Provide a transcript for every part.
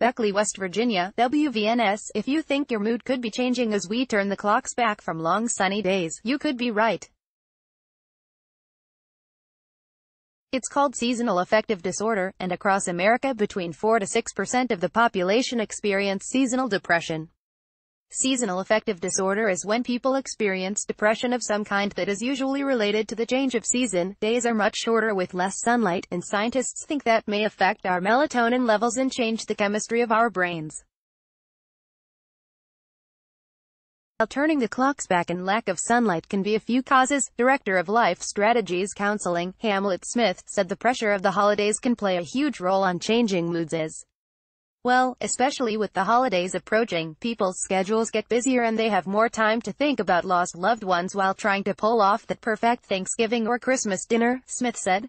Beckley, West Virginia, WVNS. If you think your mood could be changing as we turn the clocks back from long sunny days, you could be right. It's called seasonal affective disorder, and across America between 4 to 6% of the population experience seasonal depression. Seasonal affective disorder is when people experience depression of some kind that is usually related to the change of season. Days are much shorter with less sunlight, and scientists think that may affect our melatonin levels and change the chemistry of our brains. While turning the clocks back and lack of sunlight can be a few causes, Director of Life Strategies Counseling, Hamlet Smith, said the pressure of the holidays can play a huge role on changing moods as well, especially with the holidays approaching, people's schedules get busier and they have more time to think about lost loved ones while trying to pull off that perfect Thanksgiving or Christmas dinner, Smith said.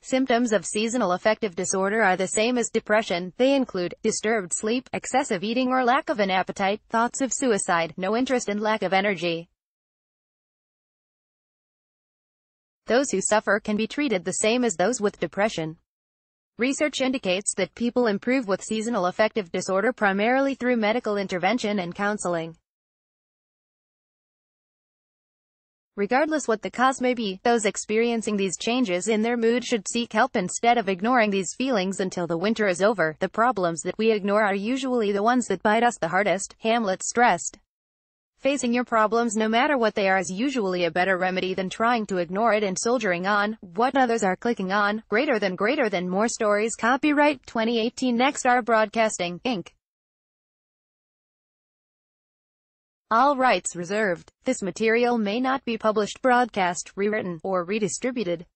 Symptoms of seasonal affective disorder are the same as depression. They include disturbed sleep, excessive eating or lack of an appetite, thoughts of suicide, no interest and lack of energy. Those who suffer can be treated the same as those with depression. Research indicates that people improve with seasonal affective disorder primarily through medical intervention and counseling. Regardless what the cause may be, those experiencing these changes in their mood should seek help instead of ignoring these feelings until the winter is over. The problems that we ignore are usually the ones that bite us the hardest, Hamlet stressed. Facing your problems no matter what they are is usually a better remedy than trying to ignore it and soldiering on, what others are clicking on, greater than greater than more stories copyright 2018 Nexstar Broadcasting, Inc. All rights reserved. This material may not be published, broadcast, rewritten, or redistributed.